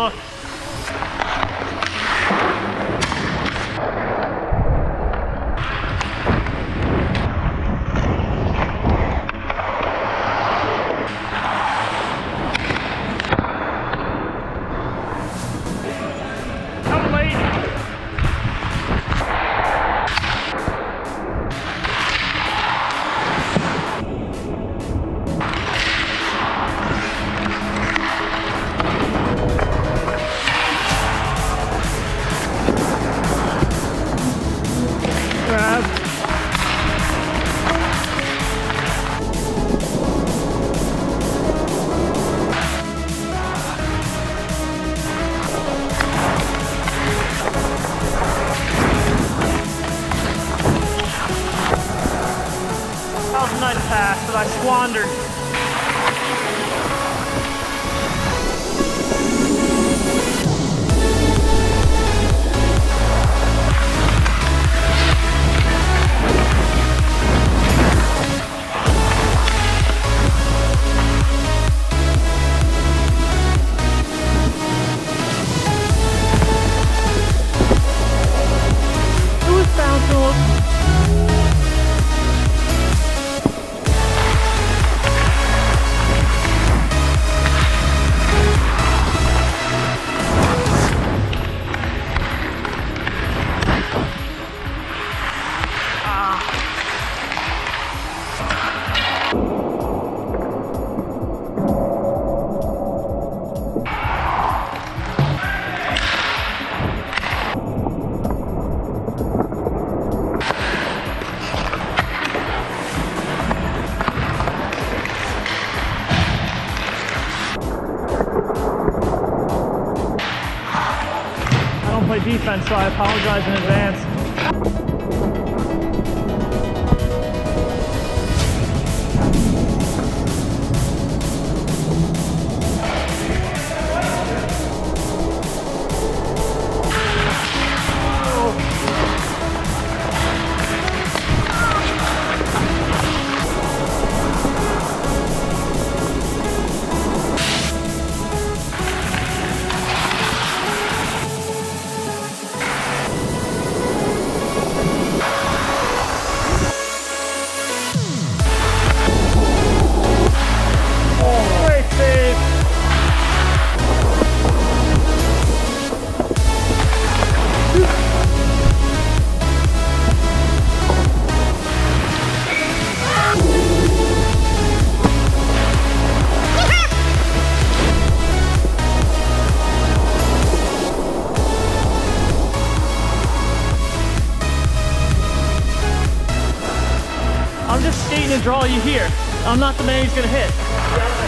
Look. That I squandered. Play defense, so I apologize in advance. I'm just skating and draw you here. I'm not the man who's gonna hit.